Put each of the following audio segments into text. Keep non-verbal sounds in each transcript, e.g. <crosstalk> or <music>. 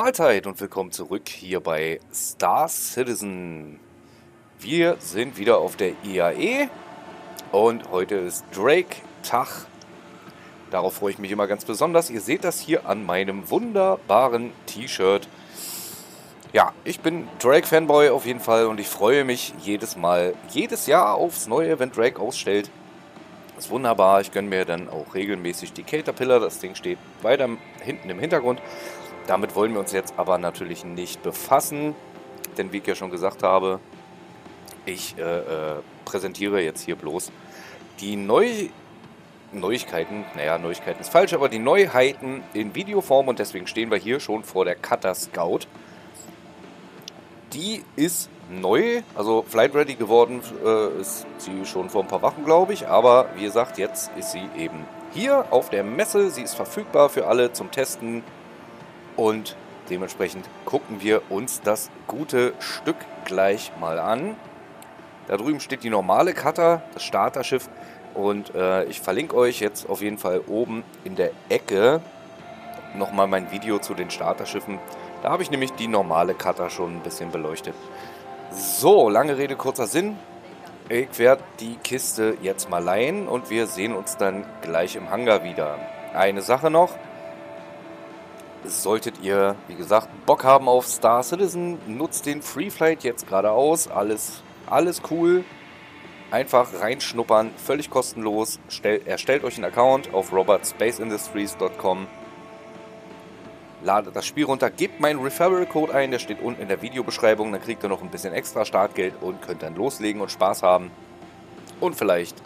Mahlzeit und willkommen zurück hier bei Star Citizen. Wir sind wieder auf der IAE und heute ist Drake-Tag. Darauf freue ich mich immer ganz besonders. Ihr seht das hier an meinem wunderbaren T-Shirt. Ja, ich bin Drake-Fanboy auf jeden Fall und ich freue mich jedes Mal, jedes Jahr aufs Neue, wenn Drake ausstellt. Das ist wunderbar. Ich gönne mir dann auch regelmäßig die Caterpillar. Das Ding steht weiter hinten im Hintergrund. Damit wollen wir uns jetzt aber natürlich nicht befassen, denn wie ich ja schon gesagt habe, ich äh, äh, präsentiere jetzt hier bloß die Neu Neuigkeiten, naja, Neuigkeiten ist falsch, aber die Neuheiten in Videoform und deswegen stehen wir hier schon vor der Cutter Scout. Die ist neu, also Flight Ready geworden äh, ist sie schon vor ein paar Wochen, glaube ich, aber wie gesagt, jetzt ist sie eben hier auf der Messe. Sie ist verfügbar für alle zum Testen und dementsprechend gucken wir uns das gute Stück gleich mal an. Da drüben steht die normale Cutter, das Starterschiff. Und äh, ich verlinke euch jetzt auf jeden Fall oben in der Ecke nochmal mein Video zu den Starterschiffen. Da habe ich nämlich die normale Cutter schon ein bisschen beleuchtet. So, lange Rede, kurzer Sinn. Ich werde die Kiste jetzt mal leihen und wir sehen uns dann gleich im Hangar wieder. Eine Sache noch, Solltet ihr, wie gesagt, Bock haben auf Star Citizen, nutzt den Free Flight jetzt gerade aus. Alles, alles cool. Einfach reinschnuppern, völlig kostenlos. Stell, erstellt euch einen Account auf robertspaceindustries.com. Ladet das Spiel runter, gebt meinen Referral-Code ein, der steht unten in der Videobeschreibung. Dann kriegt ihr noch ein bisschen extra Startgeld und könnt dann loslegen und Spaß haben. Und vielleicht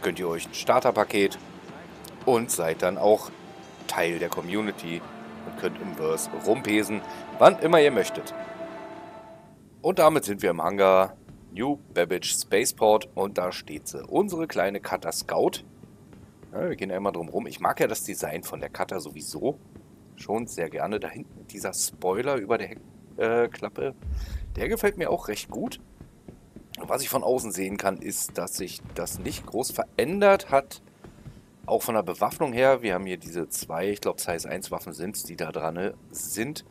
könnt ihr euch ein Starterpaket und seid dann auch Teil der Community und könnt im Verse rumpesen, wann immer ihr möchtet. Und damit sind wir im Hangar New Babbage Spaceport und da steht sie. Unsere kleine Cutter Scout. Ja, wir gehen einmal drum rum. Ich mag ja das Design von der Cutter sowieso schon sehr gerne. Da hinten dieser Spoiler über der Heckklappe, äh, der gefällt mir auch recht gut. Was ich von außen sehen kann, ist, dass sich das nicht groß verändert hat auch von der Bewaffnung her, wir haben hier diese zwei, ich glaube Size 1 Waffen sind die da dran ne, sind.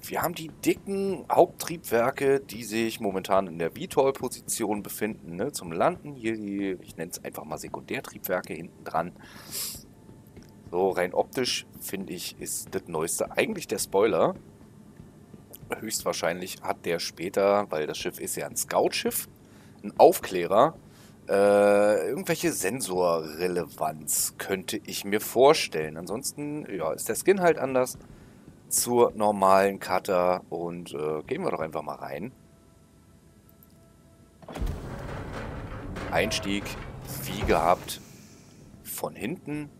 Wir haben die dicken Haupttriebwerke, die sich momentan in der VTOL-Position befinden, ne, zum Landen. Hier die, ich nenne es einfach mal Sekundärtriebwerke hinten dran. So, rein optisch finde ich, ist das Neueste eigentlich der Spoiler. Höchstwahrscheinlich hat der später, weil das Schiff ist ja ein Scout-Schiff, einen Aufklärer, äh, irgendwelche Sensorrelevanz könnte ich mir vorstellen. Ansonsten ja, ist der Skin halt anders zur normalen Cutter und äh, gehen wir doch einfach mal rein. Einstieg, wie gehabt, von hinten.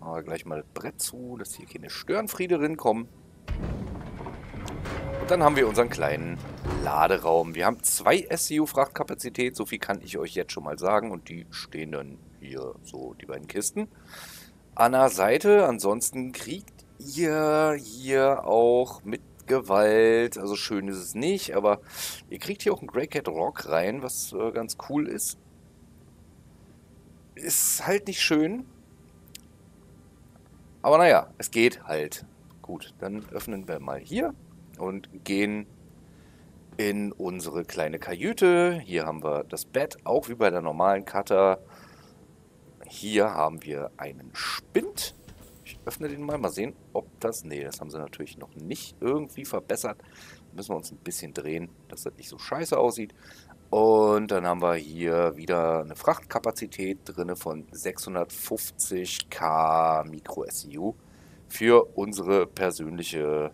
Machen wir gleich mal das Brett zu, dass hier keine Störenfriede drin kommen. Dann haben wir unseren kleinen Laderaum. Wir haben zwei SCU-Frachtkapazität, so viel kann ich euch jetzt schon mal sagen. Und die stehen dann hier so, die beiden Kisten. An der Seite, ansonsten kriegt ihr hier auch mit Gewalt, also schön ist es nicht, aber ihr kriegt hier auch einen Grey Cat Rock rein, was äh, ganz cool ist. Ist halt nicht schön. Aber naja, es geht halt. Gut, dann öffnen wir mal hier und gehen in unsere kleine Kajüte. Hier haben wir das Bett, auch wie bei der normalen Cutter. Hier haben wir einen Spind. Ich öffne den mal, mal sehen, ob das... Ne, das haben sie natürlich noch nicht irgendwie verbessert. Müssen wir uns ein bisschen drehen, dass das nicht so scheiße aussieht. Und dann haben wir hier wieder eine Frachtkapazität drin von 650k Micro-SCU für unsere persönliche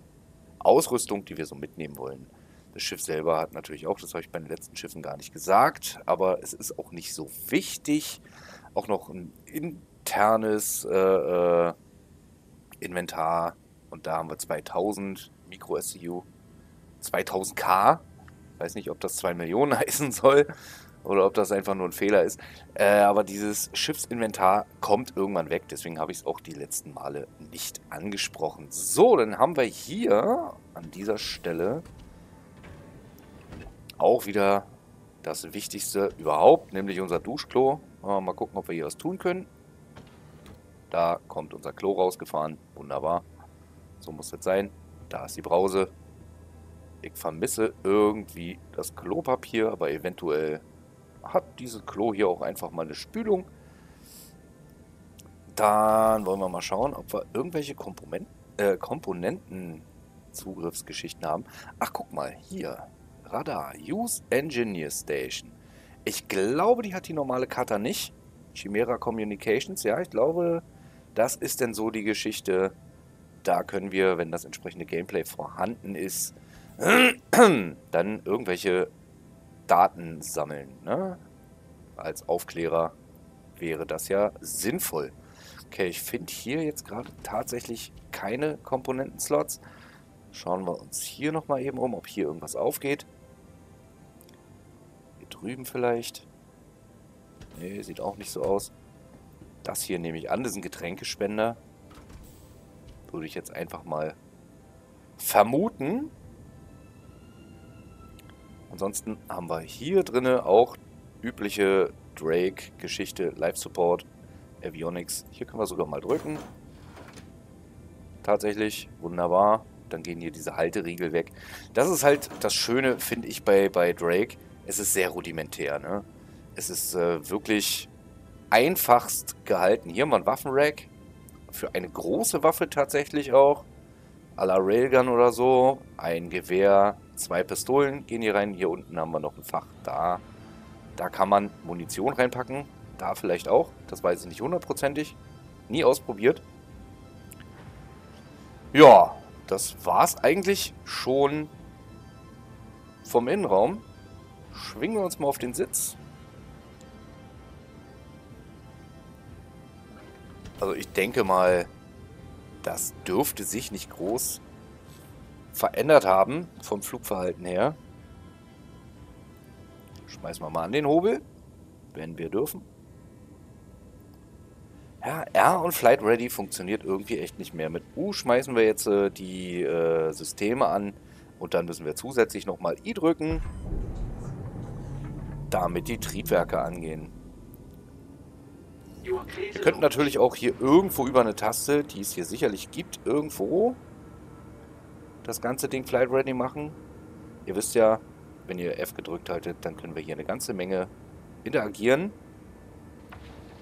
Ausrüstung, die wir so mitnehmen wollen. Das Schiff selber hat natürlich auch, das habe ich bei den letzten Schiffen gar nicht gesagt, aber es ist auch nicht so wichtig. Auch noch ein internes äh, äh, Inventar und da haben wir 2000 Micro-SCU, 2000K. Ich weiß nicht, ob das 2 Millionen <laughs> heißen soll oder ob das einfach nur ein Fehler ist. Äh, aber dieses Schiffsinventar kommt irgendwann weg, deswegen habe ich es auch die letzten Male nicht angesprochen. So, dann haben wir hier an dieser Stelle auch wieder das Wichtigste überhaupt, nämlich unser Duschklo. Mal gucken, ob wir hier was tun können. Da kommt unser Klo rausgefahren. Wunderbar. So muss das sein. Da ist die Brause. Ich vermisse irgendwie das Klopapier, aber eventuell hat dieses Klo hier auch einfach mal eine Spülung. Dann wollen wir mal schauen, ob wir irgendwelche Komponenten, äh, Komponenten-Zugriffsgeschichten haben. Ach, guck mal, hier. Radar. Use Engineer Station. Ich glaube, die hat die normale Cutter nicht. Chimera Communications, ja, ich glaube, das ist denn so die Geschichte. Da können wir, wenn das entsprechende Gameplay vorhanden ist, <clears throat> dann irgendwelche Daten sammeln. Ne? Als Aufklärer wäre das ja sinnvoll. Okay, ich finde hier jetzt gerade tatsächlich keine Komponentenslots. Schauen wir uns hier nochmal eben um, ob hier irgendwas aufgeht. Hier drüben vielleicht. Ne, sieht auch nicht so aus. Das hier nehme ich an, das ist ein Getränkespender. Würde ich jetzt einfach mal vermuten. Ansonsten haben wir hier drinne auch übliche Drake-Geschichte, Live-Support, Avionics. Hier können wir sogar mal drücken. Tatsächlich, wunderbar. Dann gehen hier diese Halteriegel weg. Das ist halt das Schöne, finde ich, bei, bei Drake. Es ist sehr rudimentär, ne? Es ist äh, wirklich einfachst gehalten. Hier mal ein Waffenrack. Für eine große Waffe tatsächlich auch. A la Railgun oder so. Ein Gewehr, zwei Pistolen gehen hier rein. Hier unten haben wir noch ein Fach. Da, da kann man Munition reinpacken. Da vielleicht auch. Das weiß ich nicht hundertprozentig. Nie ausprobiert. Ja, das war's eigentlich schon vom Innenraum. Schwingen wir uns mal auf den Sitz. Also ich denke mal, das dürfte sich nicht groß verändert haben vom Flugverhalten her. Schmeißen wir mal an den Hobel, wenn wir dürfen. Ja, R und Flight Ready funktioniert irgendwie echt nicht mehr. Mit U schmeißen wir jetzt äh, die äh, Systeme an und dann müssen wir zusätzlich nochmal I drücken, damit die Triebwerke angehen. Wir könnten natürlich auch hier irgendwo über eine Taste, die es hier sicherlich gibt, irgendwo das ganze Ding Flight Ready machen. Ihr wisst ja, wenn ihr F gedrückt haltet, dann können wir hier eine ganze Menge interagieren.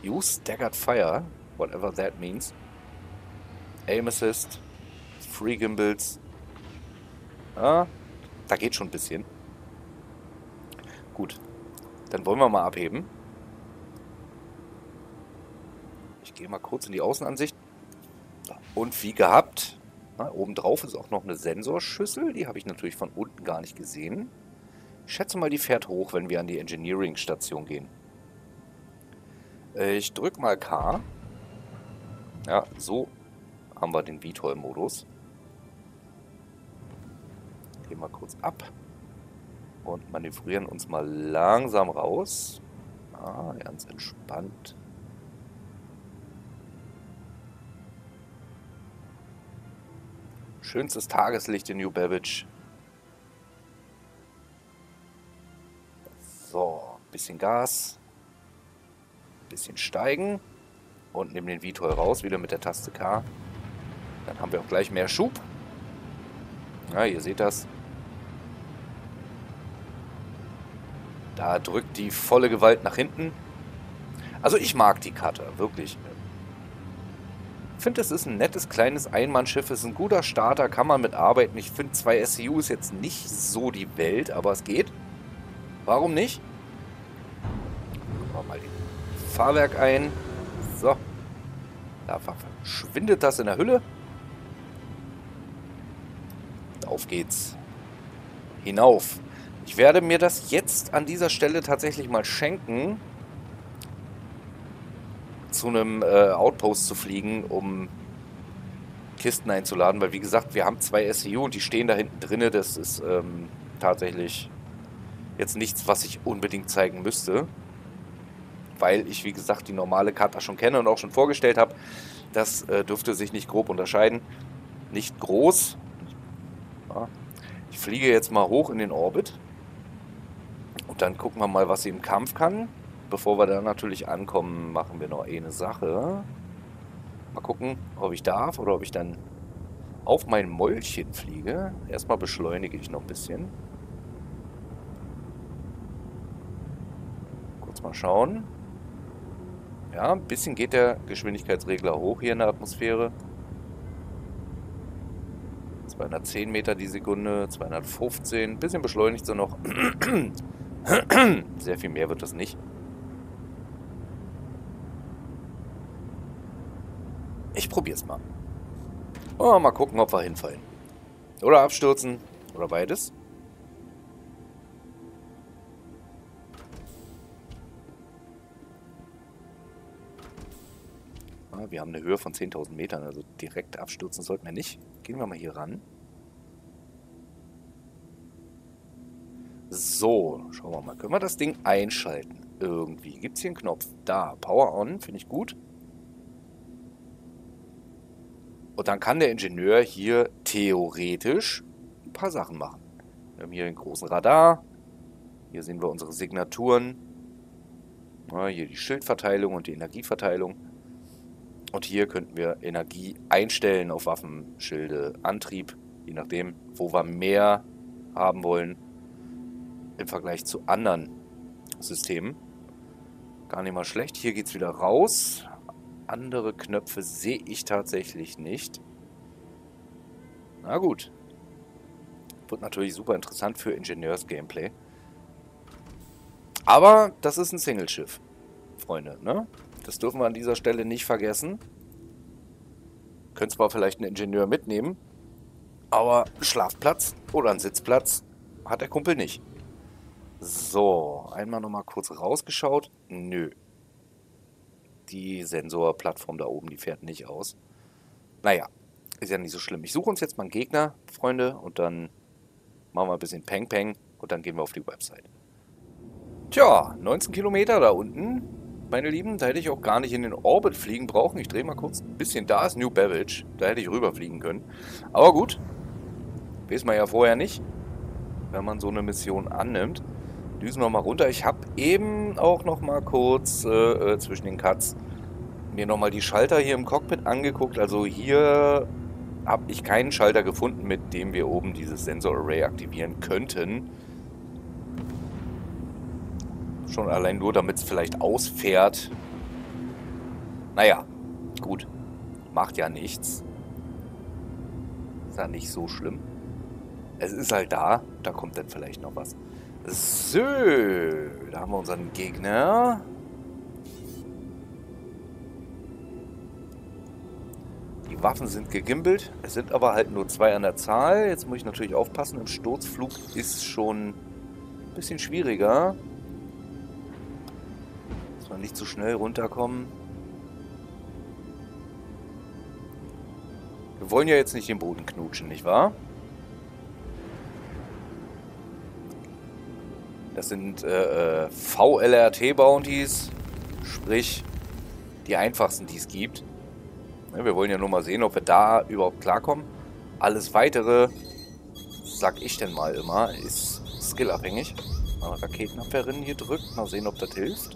Use Staggered Fire, whatever that means. Aim Assist, Free Gimbals. Ah, da geht schon ein bisschen. Gut, dann wollen wir mal abheben. Ich gehe mal kurz in die Außenansicht. Und wie gehabt, na, obendrauf ist auch noch eine Sensorschüssel. Die habe ich natürlich von unten gar nicht gesehen. Ich schätze mal, die fährt hoch, wenn wir an die Engineering-Station gehen. Äh, ich drücke mal K. Ja, so haben wir den VTOL-Modus. Gehen mal kurz ab. Und manövrieren uns mal langsam raus. Ah, ganz entspannt. Schönstes Tageslicht in New Babbage. So, bisschen Gas. Bisschen steigen. Und nehmen den Vitol raus, wieder mit der Taste K. Dann haben wir auch gleich mehr Schub. Ja, ihr seht das. Da drückt die volle Gewalt nach hinten. Also ich mag die Karte, wirklich finde, es ist ein nettes kleines Einmannschiff, es ist ein guter Starter, kann man mitarbeiten. Ich finde, zwei SCU ist jetzt nicht so die Welt, aber es geht. Warum nicht? Gucken wir mal den Fahrwerk ein. So. Da verschwindet das in der Hülle. Auf geht's. Hinauf. Ich werde mir das jetzt an dieser Stelle tatsächlich mal schenken zu einem äh, Outpost zu fliegen, um Kisten einzuladen, weil wie gesagt, wir haben zwei SEU und die stehen da hinten drinne. Das ist ähm, tatsächlich jetzt nichts, was ich unbedingt zeigen müsste, weil ich wie gesagt die normale Karte schon kenne und auch schon vorgestellt habe. Das äh, dürfte sich nicht grob unterscheiden. Nicht groß. Ja. Ich fliege jetzt mal hoch in den Orbit und dann gucken wir mal, was sie im Kampf kann. Bevor wir da natürlich ankommen, machen wir noch eine Sache. Mal gucken, ob ich darf oder ob ich dann auf mein Mäulchen fliege. Erstmal beschleunige ich noch ein bisschen. Kurz mal schauen. Ja, ein bisschen geht der Geschwindigkeitsregler hoch hier in der Atmosphäre. 210 Meter die Sekunde, 215. Ein bisschen beschleunigt so noch. <clears throat> Sehr viel mehr wird das nicht. Probier's mal. Oh, mal gucken, ob wir hinfallen. Oder abstürzen. Oder beides. Ah, wir haben eine Höhe von 10.000 Metern, also direkt abstürzen sollten wir nicht. Gehen wir mal hier ran. So, schauen wir mal. Können wir das Ding einschalten? Irgendwie. Gibt es hier einen Knopf? Da. Power On, finde ich gut. Und dann kann der Ingenieur hier theoretisch ein paar Sachen machen. Wir haben hier einen großen Radar. Hier sehen wir unsere Signaturen. Ja, hier die Schildverteilung und die Energieverteilung. Und hier könnten wir Energie einstellen auf Waffenschilde, Antrieb, je nachdem, wo wir mehr haben wollen im Vergleich zu anderen Systemen. Gar nicht mal schlecht. Hier geht es wieder raus. Andere Knöpfe sehe ich tatsächlich nicht. Na gut. Wird natürlich super interessant für Ingenieurs-Gameplay. Aber das ist ein Single-Schiff, Freunde, ne? Das dürfen wir an dieser Stelle nicht vergessen. Können zwar vielleicht einen Ingenieur mitnehmen, aber Schlafplatz oder einen Sitzplatz hat der Kumpel nicht. So, einmal nochmal kurz rausgeschaut. Nö, die Sensorplattform da oben, die fährt nicht aus. Naja, ist ja nicht so schlimm. Ich suche uns jetzt mal einen Gegner, Freunde, und dann machen wir ein bisschen Peng Peng und dann gehen wir auf die Website. Tja, 19 Kilometer da unten, meine Lieben. Da hätte ich auch gar nicht in den Orbit fliegen brauchen. Ich drehe mal kurz ein bisschen. Da ist New Beverage. Da hätte ich rüberfliegen können. Aber gut, weiß man ja vorher nicht, wenn man so eine Mission annimmt düsen wir mal runter. Ich habe eben auch noch mal kurz äh, äh, zwischen den Cuts mir noch mal die Schalter hier im Cockpit angeguckt. Also hier habe ich keinen Schalter gefunden, mit dem wir oben dieses Sensor-Array aktivieren könnten. Schon allein nur, damit es vielleicht ausfährt. Naja, gut. Macht ja nichts. Ist ja nicht so schlimm. Es ist halt da. Da kommt dann vielleicht noch was. So, da haben wir unseren Gegner. Die Waffen sind gegimbelt. Es sind aber halt nur zwei an der Zahl. Jetzt muss ich natürlich aufpassen. Im Sturzflug ist schon ein bisschen schwieriger. Dass wir nicht zu schnell runterkommen. Wir wollen ja jetzt nicht den Boden knutschen, nicht wahr? Das sind äh, äh VLRT-Bounties, sprich die einfachsten, die es gibt. Wir wollen ja nur mal sehen, ob wir da überhaupt klarkommen. Alles Weitere, sag ich denn mal immer, ist skillabhängig. Mal Raketenabwehrrinnen hier drückt, mal sehen, ob das hilft.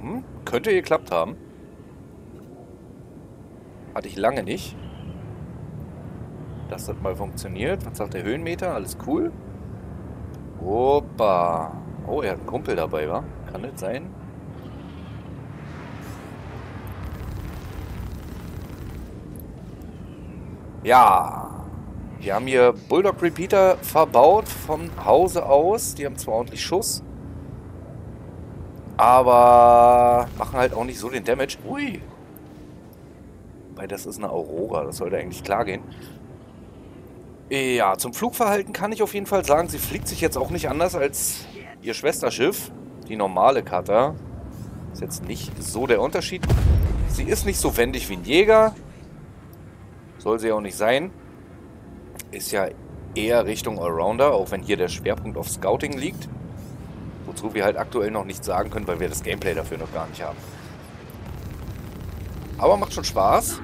Hm, könnte geklappt haben. Hatte ich lange nicht. Das hat mal funktioniert. Was sagt der Höhenmeter? Alles cool. Opa. Oh, er hat einen Kumpel dabei, wa? Kann das sein? Ja. Wir haben hier Bulldog Repeater verbaut vom Hause aus. Die haben zwar ordentlich Schuss. Aber machen halt auch nicht so den Damage. Ui. Weil das ist eine Aurora. Das sollte eigentlich klar gehen. Ja, zum Flugverhalten kann ich auf jeden Fall sagen, sie fliegt sich jetzt auch nicht anders als ihr Schwesterschiff, die normale Cutter. Ist jetzt nicht so der Unterschied. Sie ist nicht so wendig wie ein Jäger. Soll sie auch nicht sein. Ist ja eher Richtung Allrounder, auch wenn hier der Schwerpunkt auf Scouting liegt. Wozu wir halt aktuell noch nichts sagen können, weil wir das Gameplay dafür noch gar nicht haben. Aber macht schon Spaß.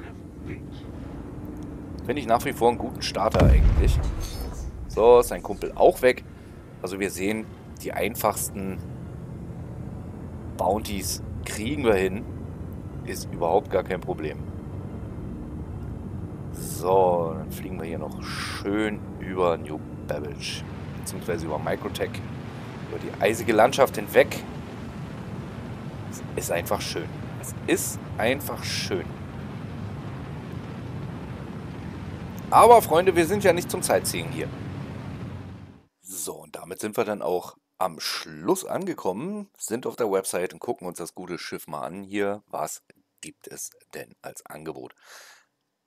Finde ich nach wie vor einen guten Starter eigentlich. So, ist sein Kumpel auch weg. Also wir sehen, die einfachsten Bounties kriegen wir hin. Ist überhaupt gar kein Problem. So, dann fliegen wir hier noch schön über New Babbage, beziehungsweise über Microtech, über die eisige Landschaft hinweg. Es ist einfach schön. Es ist einfach schön. Aber Freunde, wir sind ja nicht zum Sightseeing hier. So, und damit sind wir dann auch am Schluss angekommen, sind auf der Website und gucken uns das gute Schiff mal an hier. Was gibt es denn als Angebot?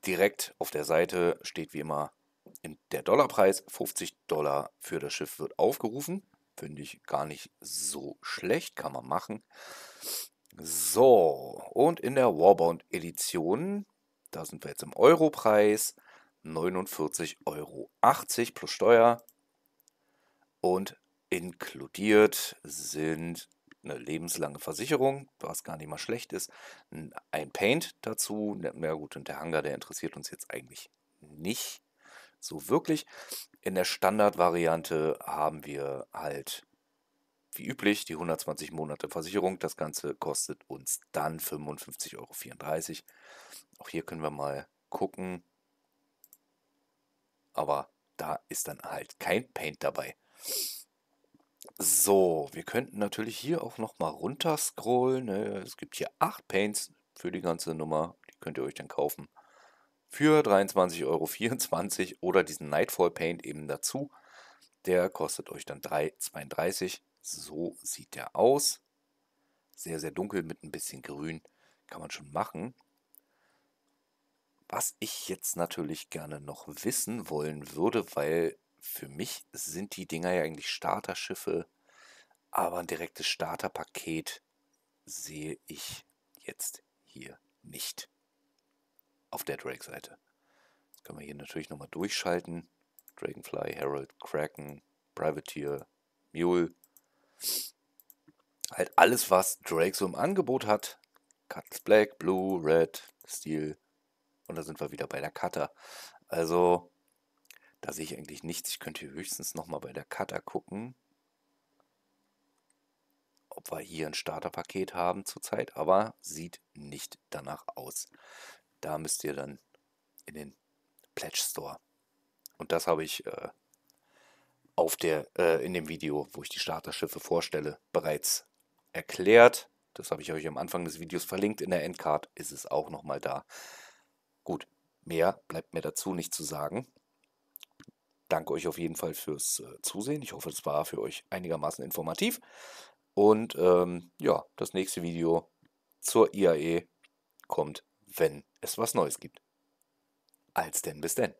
Direkt auf der Seite steht wie immer der Dollarpreis. 50 Dollar für das Schiff wird aufgerufen. Finde ich gar nicht so schlecht, kann man machen. So, und in der Warbound Edition, da sind wir jetzt im Europreis, 49,80 Euro plus Steuer. Und inkludiert sind eine lebenslange Versicherung, was gar nicht mal schlecht ist, ein Paint dazu. Na gut, und der Hangar, der interessiert uns jetzt eigentlich nicht so wirklich. In der Standardvariante haben wir halt wie üblich die 120 Monate Versicherung. Das Ganze kostet uns dann 55,34 Euro. Auch hier können wir mal gucken. Aber da ist dann halt kein Paint dabei. So, wir könnten natürlich hier auch noch mal runter scrollen. Ne? Es gibt hier 8 Paints für die ganze Nummer. Die könnt ihr euch dann kaufen. Für 23,24 Euro oder diesen Nightfall Paint eben dazu. Der kostet euch dann 3,32 So sieht der aus. Sehr, sehr dunkel mit ein bisschen grün. Kann man schon machen. Was ich jetzt natürlich gerne noch wissen wollen würde, weil für mich sind die Dinger ja eigentlich Starterschiffe, aber ein direktes Starterpaket sehe ich jetzt hier nicht auf der Drake-Seite. Jetzt können wir hier natürlich nochmal durchschalten. Dragonfly, Herald, Kraken, Privateer, Mule. Halt alles, was Drake so im Angebot hat. Cutlass Black, Blue, Red, Steel, und da sind wir wieder bei der Cutter. Also, da sehe ich eigentlich nichts. Ich könnte höchstens nochmal bei der Cutter gucken, ob wir hier ein Starterpaket haben zurzeit, aber sieht nicht danach aus. Da müsst ihr dann in den Pledge Store. Und das habe ich äh, auf der, äh, in dem Video, wo ich die Starterschiffe vorstelle, bereits erklärt. Das habe ich euch am Anfang des Videos verlinkt. In der Endcard ist es auch nochmal da. Gut, mehr bleibt mir dazu nicht zu sagen. Danke euch auf jeden Fall fürs äh, Zusehen. Ich hoffe, es war für euch einigermaßen informativ. Und ähm, ja, das nächste Video zur IAE kommt, wenn es was Neues gibt. Als denn bis denn.